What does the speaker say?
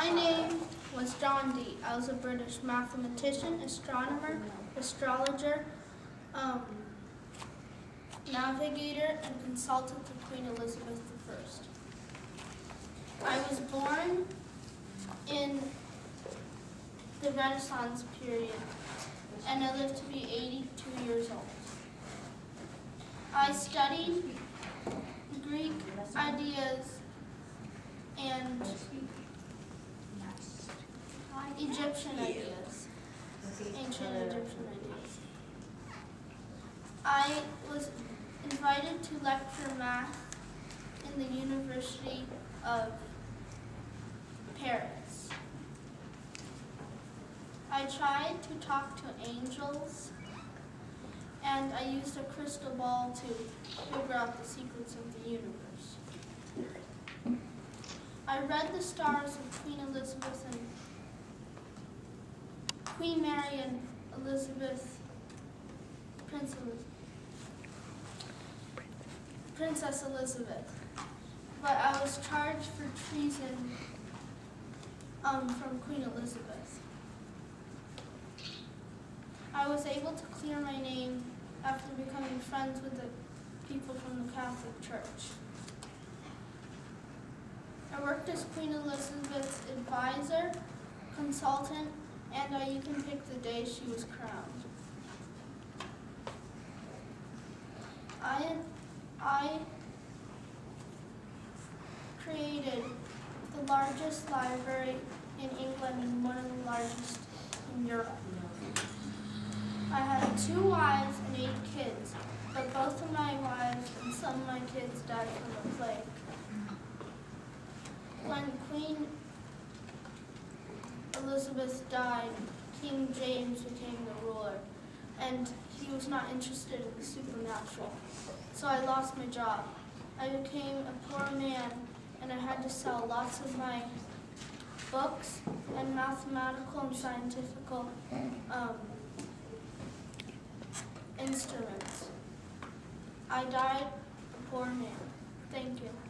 My name was John Dee. I was a British mathematician, astronomer, astrologer, um, navigator, and consultant to Queen Elizabeth I. I was born in the Renaissance period, and I lived to be 82 years old. I studied Greek ideas and Egyptian ideas, ancient uh, Egyptian ideas. I was invited to lecture math in the University of Paris. I tried to talk to angels and I used a crystal ball to figure out the secrets of the universe. I read the stars of Queen Elizabeth Queen Mary and Elizabeth, Prince Elizabeth, Princess Elizabeth. But I was charged for treason um, from Queen Elizabeth. I was able to clear my name after becoming friends with the people from the Catholic Church. I worked as Queen Elizabeth's advisor, consultant, and you can pick the day she was crowned. I, I created the largest library in England and one of the largest in Europe. I had two wives and eight kids, but both of my wives and some of my kids died from the plague. When Queen Elizabeth died, King James became the ruler, and he was not interested in the supernatural. So I lost my job. I became a poor man, and I had to sell lots of my books and mathematical and scientific um, instruments. I died a poor man. Thank you.